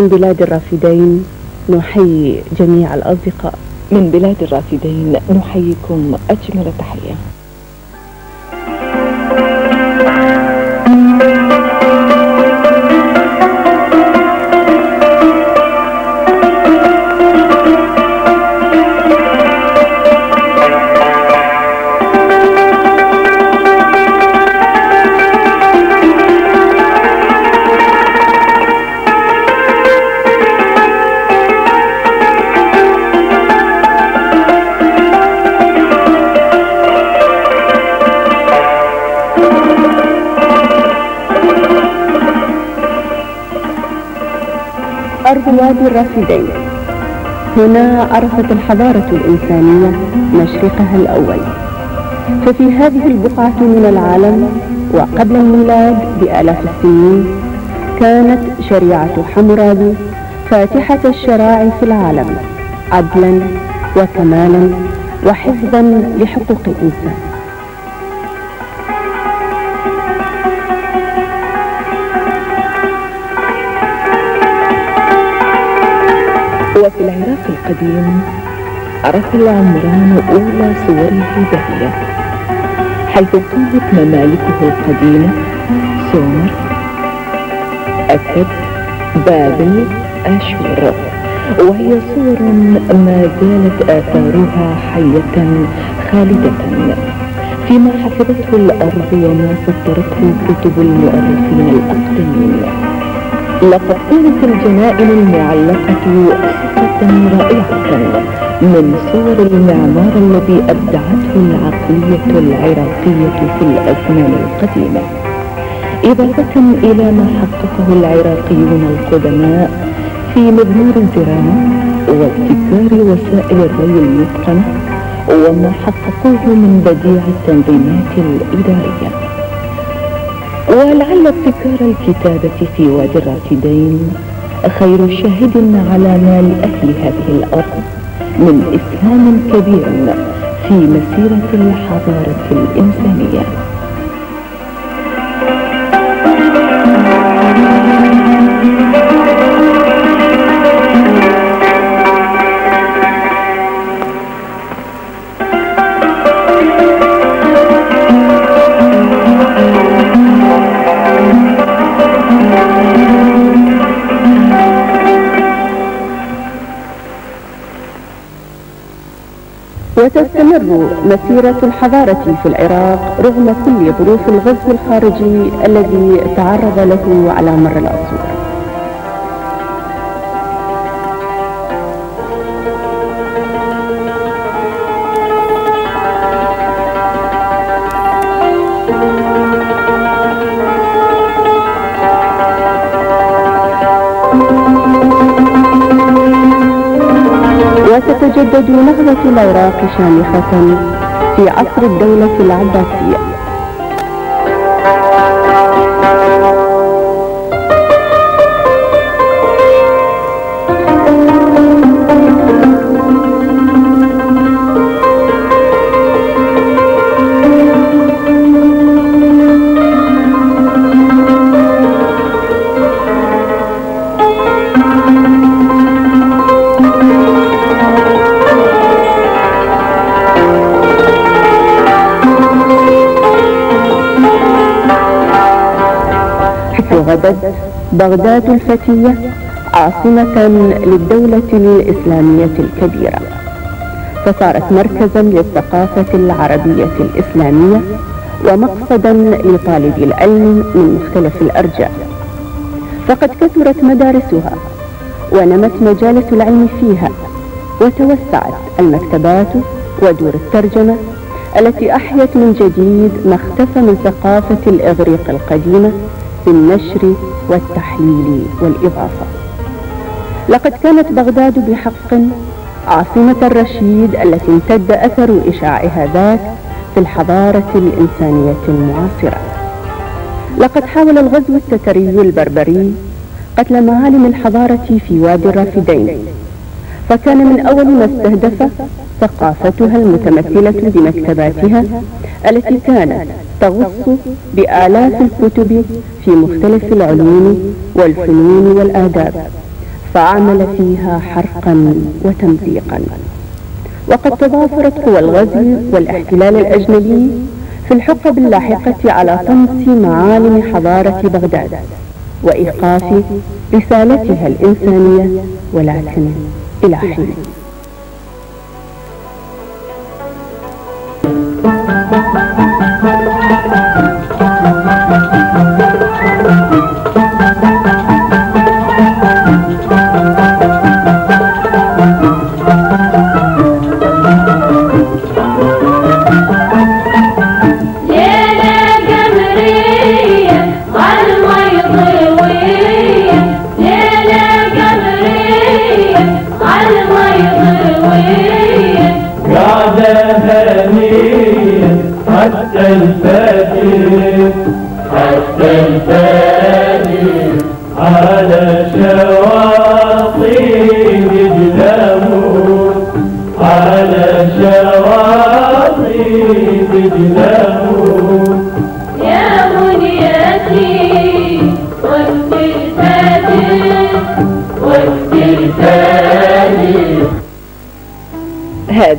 من بلاد الرافدين نحيي جميع الأصدقاء. من بلاد الرافدين نحييكم أجمل تحية. أرض وادي الرافدين. هنا عرفت الحضارة الإنسانية مشرقها الأول. ففي هذه البقعة من العالم وقبل الميلاد بآلاف السنين كانت شريعة حمورابي فاتحة الشرائع في العالم عدلا وكمالا وحفظا لحقوق الإنسان. وفي العراق القديم. عرف العمران أولى صوره البهية حيث كانت ممالكه القديمة سومر أكد بابل أشور. وهي صور ما زالت آثارها حية خالدة. فيما حفظته الأرض وما سطرته كتب المؤرخين الأقدمين. كانت الجنائن المعلقة صفة رائعة من صور المعمار الذي أبدعته العقلية العراقية في الأزمان القديمة. إضافة إلى ما حققه العراقيون القدماء في مضمار الدراما وابتكار وسائل الري المتقنة وما حققوه من بديع التنظيمات الإدارية. ولعل ابتكار الكتابة في وادي الرافدين خير شاهد على ما لأهل هذه الأرض من إسهام كبير في مسيرة الحضارة الإنسانية. وتستمر مسيرة الحضارة في العراق رغم كل ظروف الغزو الخارجي الذي تعرض له على مر العصور وتتجدد نهضة العراق شامخة في عصر الدولة العباسية. بغداد الفتية عاصمة للدولة الإسلامية الكبيرة. فصارت مركزا للثقافة العربية الإسلامية ومقصدا لطالبي العلم من مختلف الأرجاء. فقد كثرت مدارسها ونمت مجالة العلم فيها وتوسعت المكتبات ودور الترجمة التي أحيت من جديد ما اختفى من ثقافة الإغريق القديمة بالنشر والتحليل والإضافة. لقد كانت بغداد بحق عاصمة الرشيد التي امتد أثر إشاعها ذاك في الحضارة الإنسانية المعاصرة. لقد حاول الغزو التتري البربري قتل معالم الحضارة في وادي الرافدين فكان من أول ما استهدف ثقافتها المتمثلة بمكتباتها التي كانت تغص بآلاف الكتب في مختلف العلوم والفنون والآداب فعمل فيها حرقا وتمزيقا. وقد تضافرت قوى الغزو والاحتلال الأجنبي في الحقب اللاحقة على طمس معالم حضارة بغداد وإيقاف رسالتها الإنسانية ولكن إلى حين.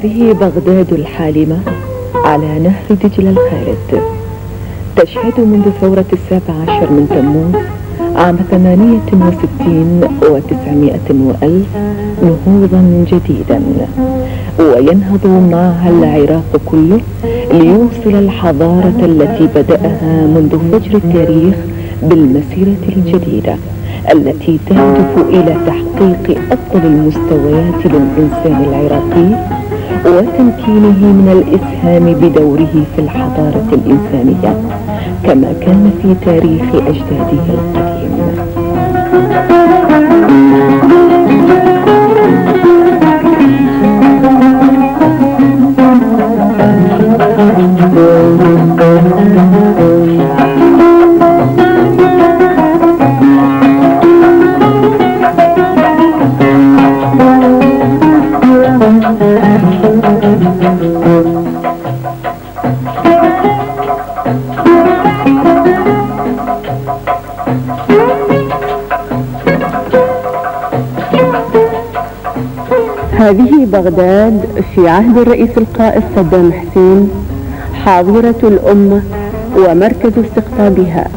هذه بغداد الحالمة على نهر دجلة الخالد. تشهد منذ ثورة السابع عشر من تموز عام ثمانية وستين وتسعمائة وألف نهوضا جديدا. وينهض معها العراق كله ليوصل الحضارة التي بدأها منذ فجر التاريخ بالمسيرة الجديدة التي تهدف إلى تحقيق أفضل المستويات للإنسان العراقي وتمكينه من الإسهام بدوره في الحضارة الإنسانية كما كان في تاريخ أجداده القديم. هذه بغداد في عهد الرئيس القائد صدام حسين حاضرة الأمة ومركز استقطابها.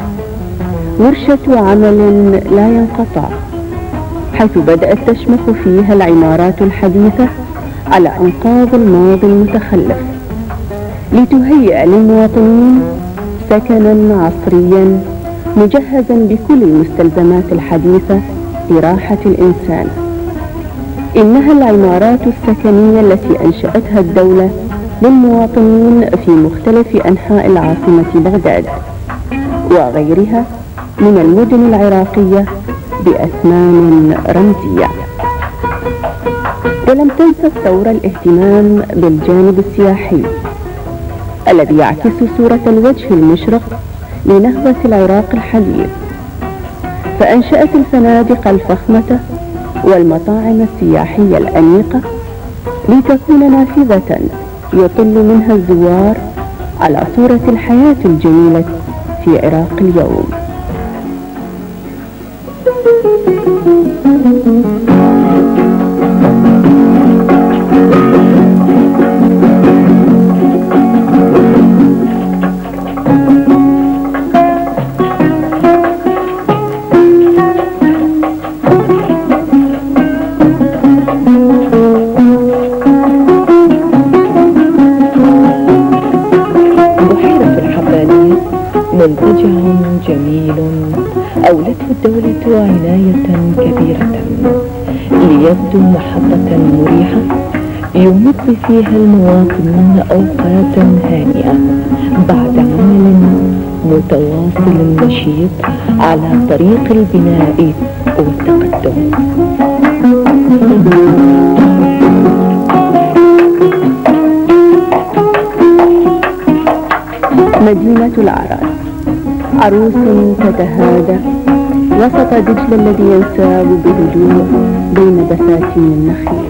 ورشة عمل لا ينقطع حيث بدأت تشمخ فيها العمارات الحديثة على أنقاض الماضي المتخلف. لتهيئ للمواطنين سكنا عصريا مجهزا بكل المستلزمات الحديثة لراحة الإنسان. إنها العمارات السكنية التي أنشأتها الدولة للمواطنين في مختلف أنحاء العاصمة بغداد وغيرها من المدن العراقية بأثمان رمزية. ولم تنسى الثورة الاهتمام بالجانب السياحي الذي يعكس صورة الوجه المشرق لنهضة العراق الحديث. فأنشأت الفنادق الفخمة والمطاعم السياحية الأنيقة لتكون نافذة يطل منها الزوار على صورة الحياة الجميلة في عراق اليوم. منتجع فيها المواطنون أوقاتا هانئة بعد عمل متواصل نشيط على طريق البناء والتقدم. مدينة العراس. عروس تتهادى وسط دجل الذي ينساب بهدوء بين بساتين النخيل.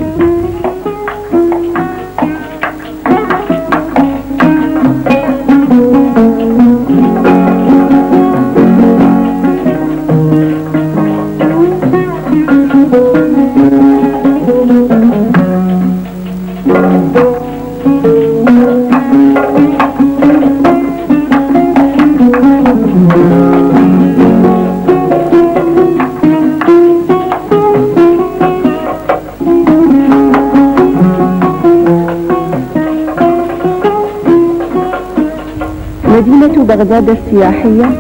بغداد السياحية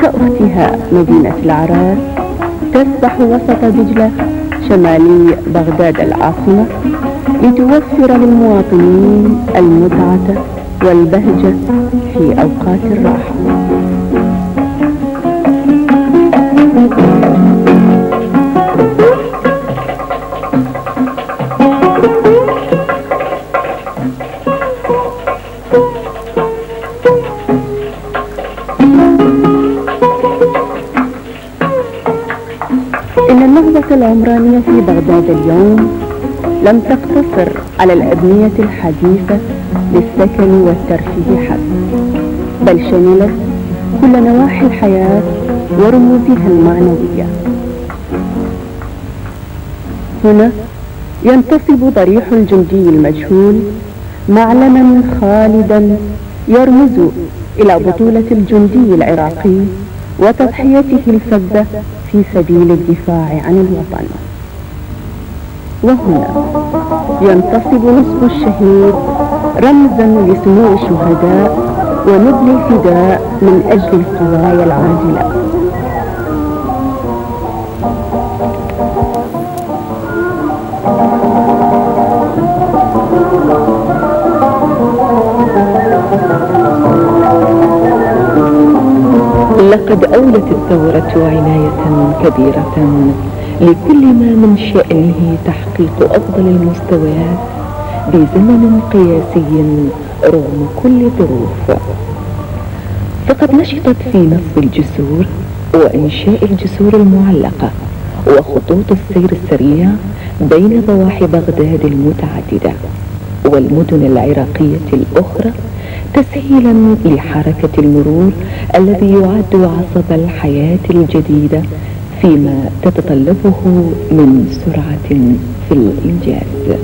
كأختها مدينة العراس تسبح وسط دجلة شمالي بغداد العاصمة لتوفر للمواطنين المتعة والبهجة في أوقات الراحة. إن النهضة العمرانية في بغداد اليوم لم تقتصر على الأبنية الحديثة للسكن والترفيه حسب بل شملت كل نواحي الحياة ورموزها المعنوية. هنا ينتصب ضريح الجندي المجهول معلما خالدا يرمز إلى بطولة الجندي العراقي وتضحيته الفذة في سبيل الدفاع عن الوطن. وهنا ينتصب نصب الشهيد رمزا لسمو الشهداء ونبل الفداء من أجل القضايا العادلة. لقد أولت الثورة عناية كبيرة. لكل ما من شأنه تحقيق أفضل المستويات بزمن قياسي رغم كل ظروف. فقد نشطت في نصب الجسور وإنشاء الجسور المعلقة وخطوط السير السريع بين ضواحي بغداد المتعددة والمدن العراقية الأخرى تسهيلا لحركة المرور الذي يعد عصب الحياة الجديدة فيما تتطلبه من سرعة في الإنجاز.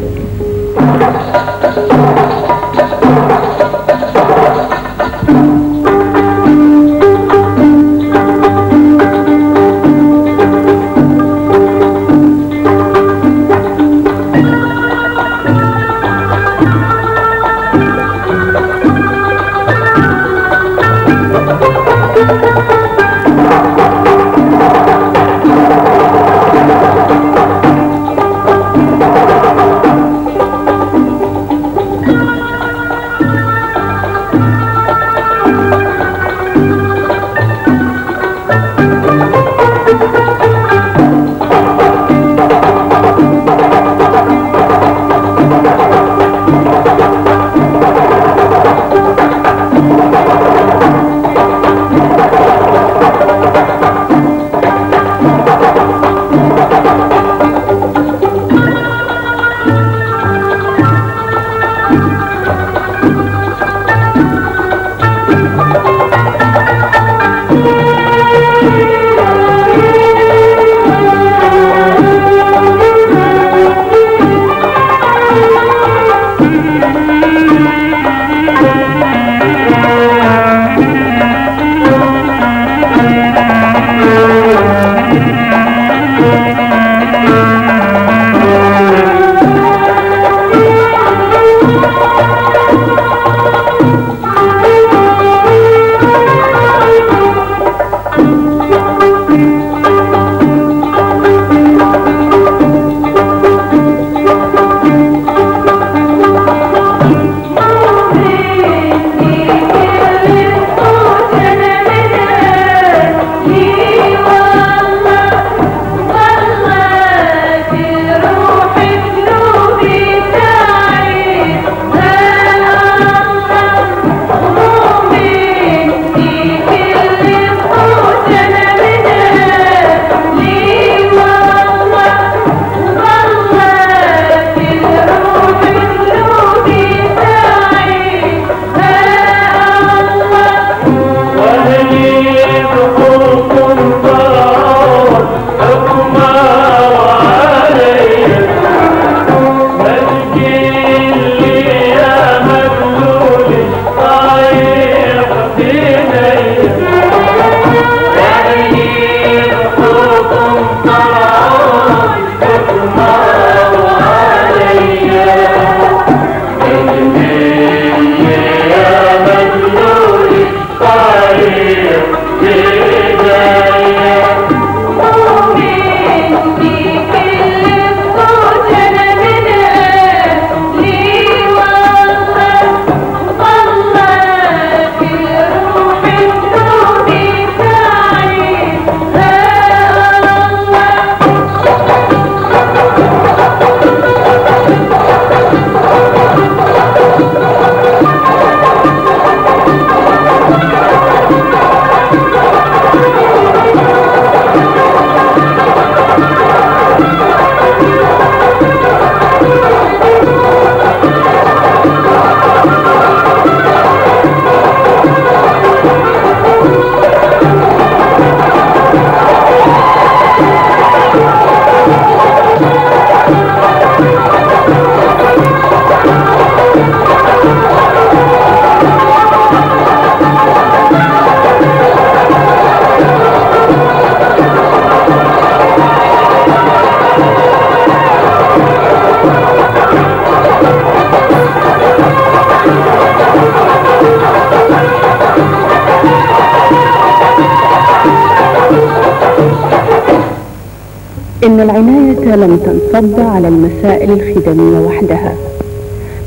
إن العناية لم تنصب على المسائل الخدمية وحدها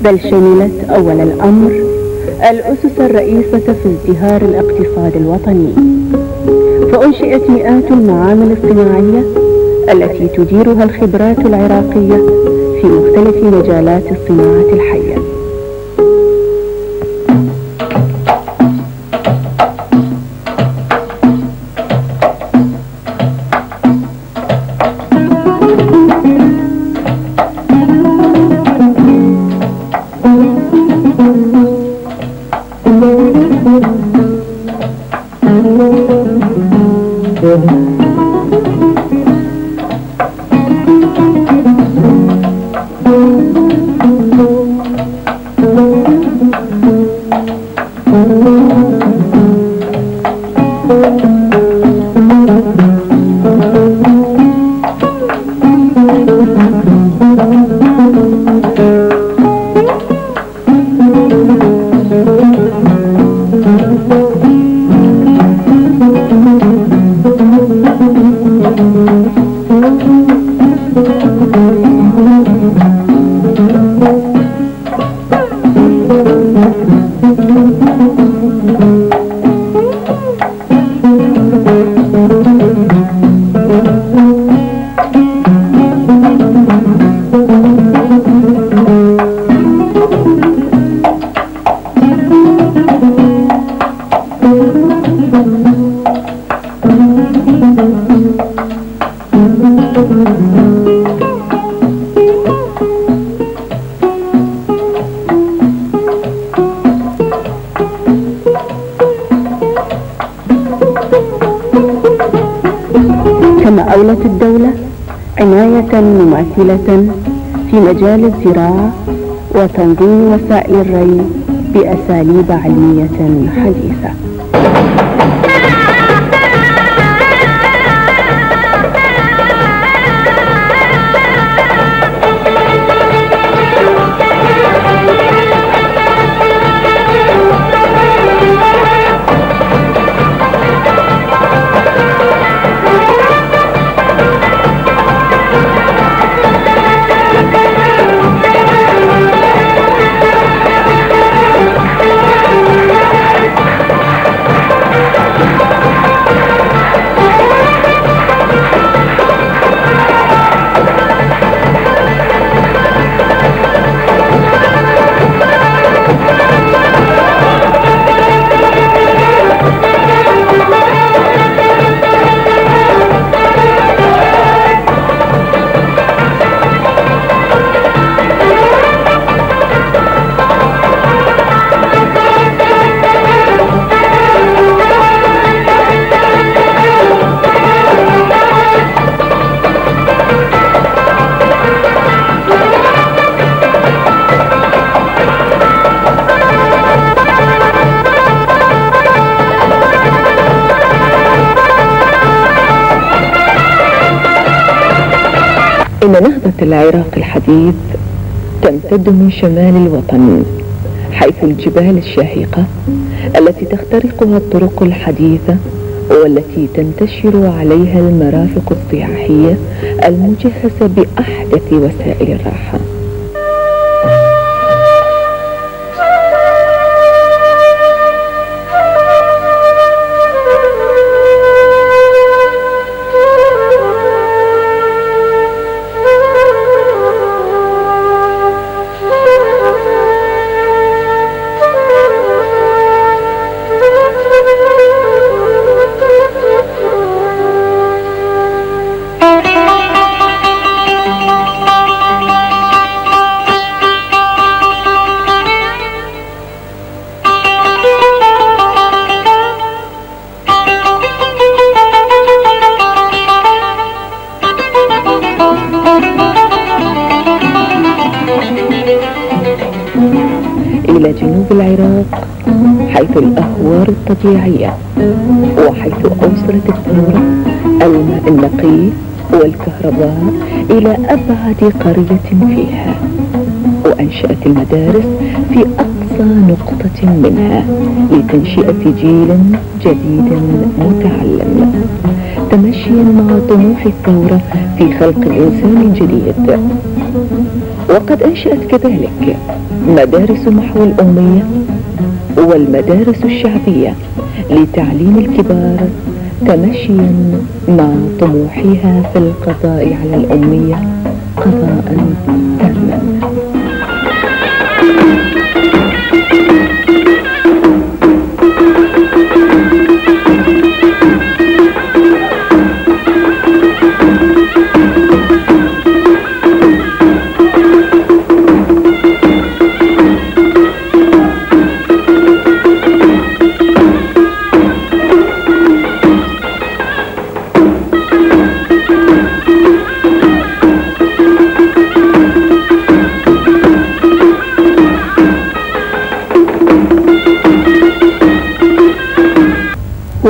بل شملت أول الأمر الأسس الرئيسة في ازدهار الاقتصاد الوطني. فأنشئت مئات المعامل الصناعية التي تديرها الخبرات العراقية في مختلف مجالات الصناعة الحية. مماثلة في مجال الزراعة وتنظيم وسائل الري بأساليب علمية حديثة. إن نهضة العراق الحديث تمتد من شمال الوطن حيث الجبال الشاهقة التي تخترقها الطرق الحديثة والتي تنتشر عليها المرافق السياحية المجهزة بأحدث وسائل الراحة. إلى جنوب العراق حيث الأهوار الطبيعية وحيث أوصلت الثورة الماء النقي والكهرباء إلى أبعد قرية فيها وأنشأت المدارس في أقصى نقطة منها لتنشئة جيل جديد متعلم تمشيا مع طموح الثورة في خلق الإنسان الجديد وقد أنشأت كذلك مدارس محو الأمية والمدارس الشعبية لتعليم الكبار تمشيا مع طموحها في القضاء على الأمية قضاء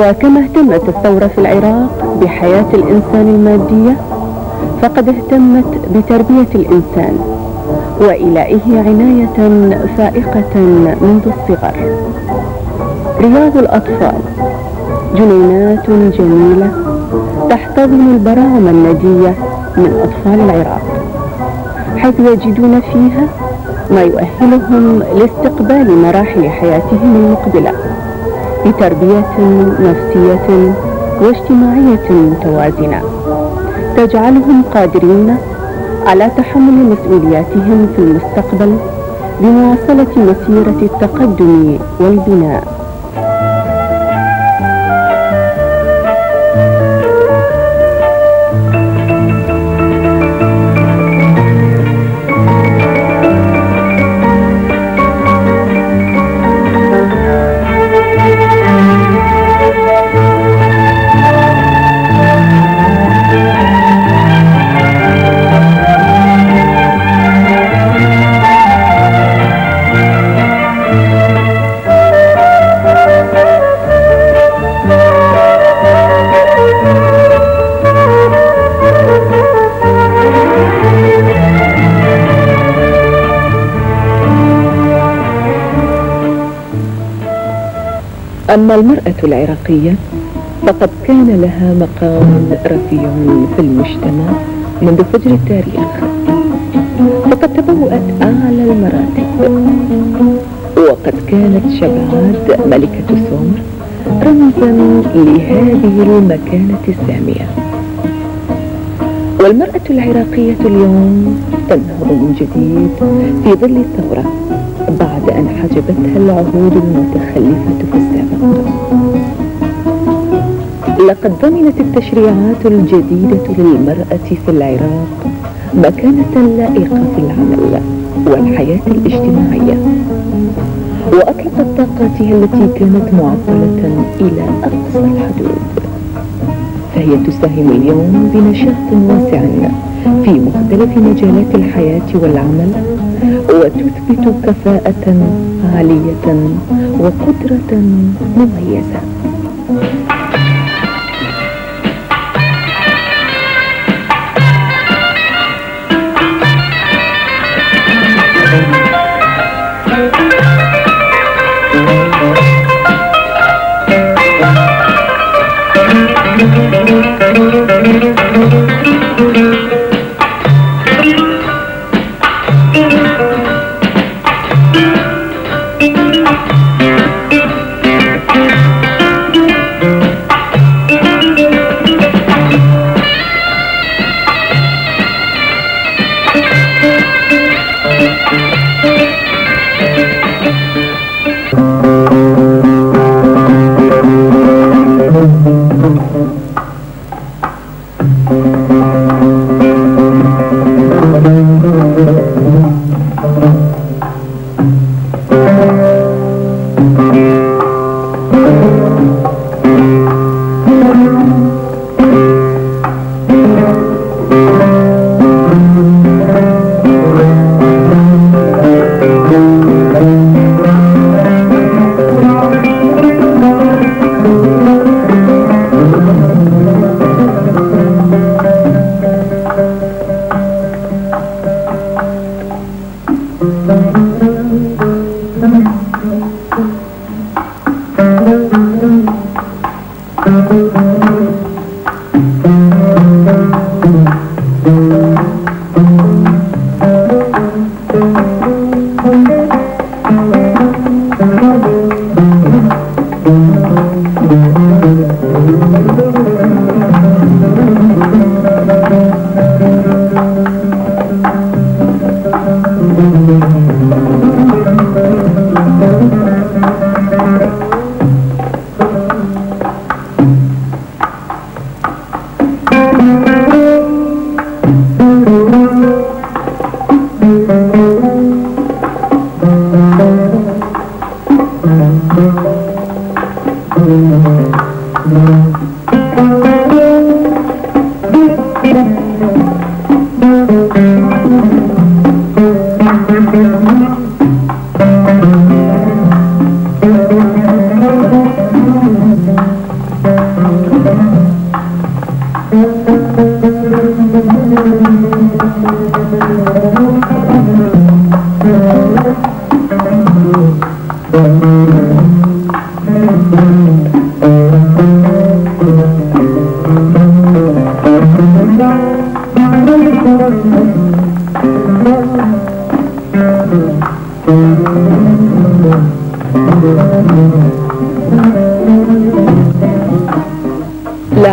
وكما اهتمت الثورة في العراق بحياة الإنسان المادية فقد اهتمت بتربية الإنسان وإلائه عناية فائقة منذ الصغر. رياض الأطفال جنينات جميلة تحتضن البراعم الندية من أطفال العراق حيث يجدون فيها ما يؤهلهم لاستقبال مراحل حياتهم المقبلة. بتربية نفسية واجتماعية متوازنة. تجعلهم قادرين على تحمل مسؤولياتهم في المستقبل بمواصلة مسيرة التقدم والبناء. أما المرأة العراقية فقد كان لها مقام رفيع في المجتمع منذ فجر التاريخ فقد تبوأت أعلى المراتب. وقد كانت شبعات ملكة سومر رمزا لهذه المكانة السامية. والمرأة العراقية اليوم تنهض من جديد في ظل الثورة. بعد أن حجبتها العهود المتخلفة في السابق. لقد ضمنت التشريعات الجديدة للمرأة في العراق مكانة لائقة في العمل والحياة الاجتماعية. وأطلقت طاقاتها التي كانت معطلة إلى أقصى الحدود. فهي تساهم اليوم بنشاط واسع في مختلف مجالات الحياة والعمل وتثبت كفاءة عالية وقدرة مميزة.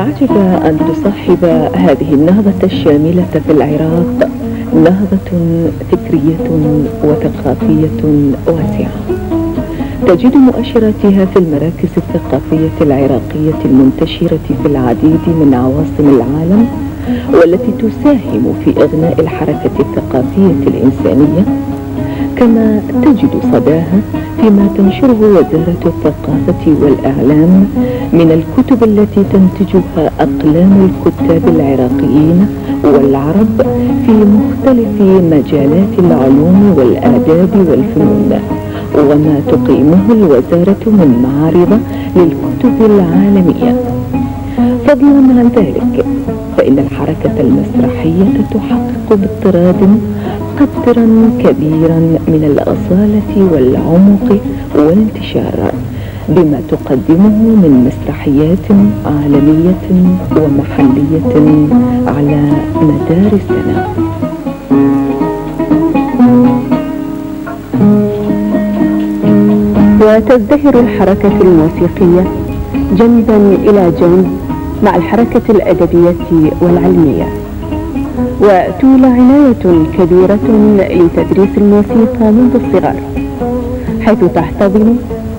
عجب أن تصاحب هذه النهضة الشاملة في العراق نهضة فكرية وثقافية واسعة. تجد مؤشراتها في المراكز الثقافية العراقية المنتشرة في العديد من عواصم العالم والتي تساهم في إغناء الحركة الثقافية الإنسانية. كما تجد صداها فيما تنشره وزارة الثقافة والإعلام من الكتب التي تنتجها أقلام الكتاب العراقيين والعرب في مختلف مجالات العلوم والآداب والفنون وما تقيمه الوزارة من معارض للكتب العالمية. فضلا عن ذلك فإن الحركة المسرحية تحقق باضطراد قدرا كبيرا من الأصالة والعمق والانتشار بما تقدمه من مسرحيات عالمية ومحلية على مدار السنة. وتزدهر الحركة الموسيقية جنبا إلى جنب مع الحركة الأدبية والعلمية. وتولى عناية كبيرة لتدريس الموسيقى منذ الصغر حيث تحتضن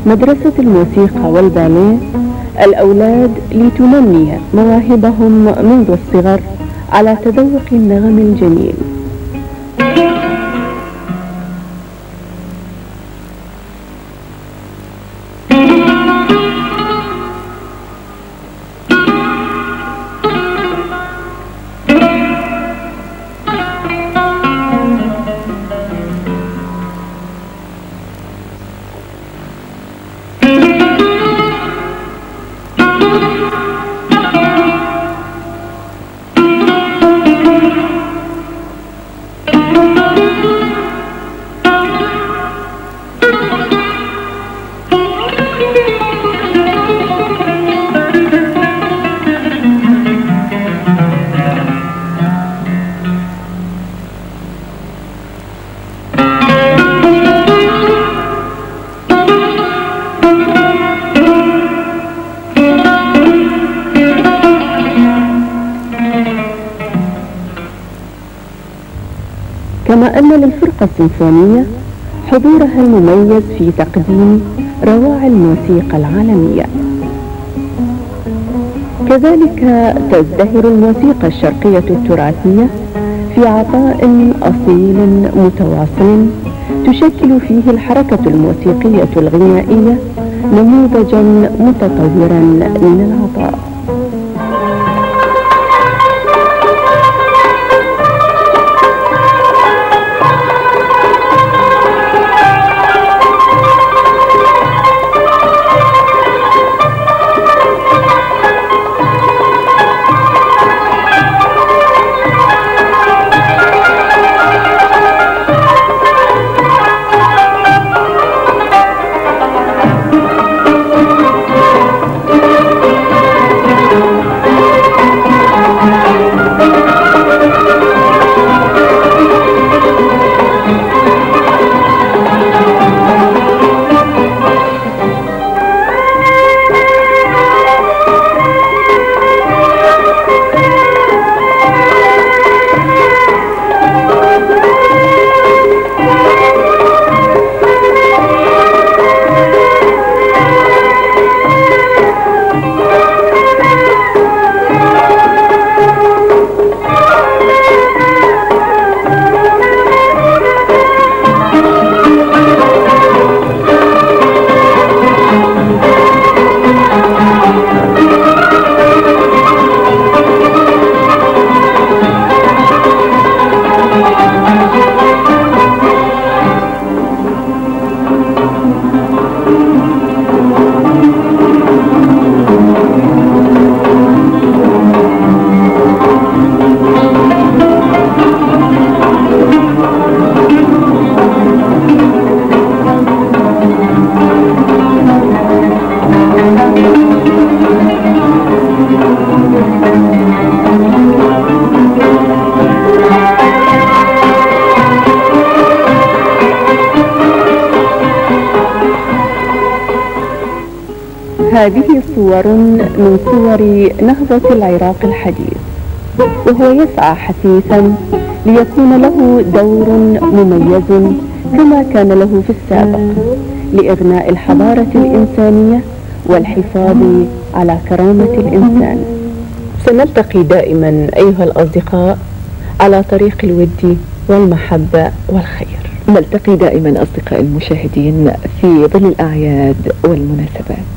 مدرسة الموسيقى والباليه الأولاد لتنمي مواهبهم منذ الصغر على تذوق النغم الجميل. أن للفرقة السيمفونية حضورها المميز في تقديم رواعي الموسيقى العالمية. كذلك تزدهر الموسيقى الشرقية التراثية في عطاء أصيل متواصل تشكل فيه الحركة الموسيقية الغنائية نموذجا متطورا من العطاء. هذه صور من صور نهضة العراق الحديث وهو يسعى حثيثا ليكون له دور مميز كما كان له في السابق لإغناء الحضارة الإنسانية والحفاظ على كرامة الإنسان. سنلتقي دائما أيها الأصدقاء على طريق الود والمحبة والخير. نلتقي دائما أصدقاء المشاهدين في ظل الأعياد والمناسبات.